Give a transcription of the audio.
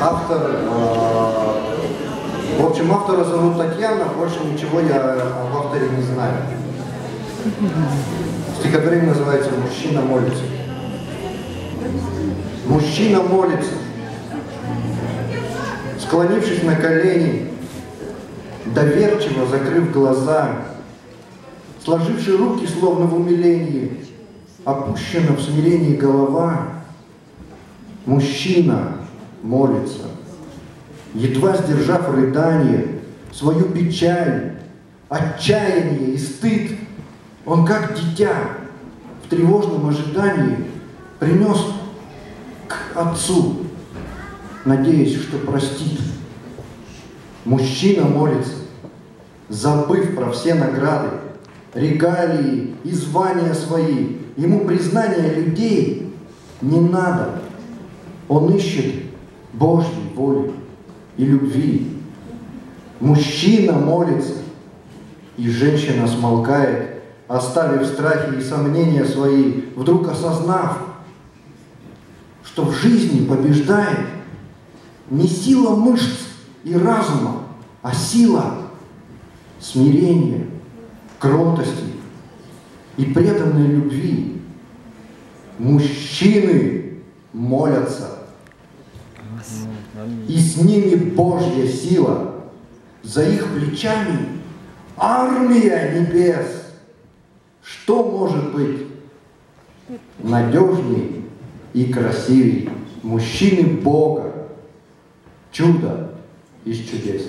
Автор, э, в общем, автора зовут Татьяна, больше ничего я об авторе не знаю. Стихотворение называется «Мужчина молится». Мужчина молится, склонившись на колени, доверчиво закрыв глаза, сложивши руки, словно в умилении, опущена в смирении голова, мужчина молится, едва сдержав рыдание, свою печаль, отчаяние и стыд, он как дитя в тревожном ожидании принес к отцу, надеясь, что простит. Мужчина молится, забыв про все награды, регалии и звания свои. Ему признания людей не надо. Он ищет Божьей воли и любви. Мужчина молится, и женщина смолкает, оставив страхи и сомнения свои, вдруг осознав, что в жизни побеждает не сила мышц и разума, а сила смирения, кротости и преданной любви. Мужчины молятся, и с ними Божья сила. За их плечами армия небес. Что может быть надежнее и красивее мужчины Бога? Чудо из чудес.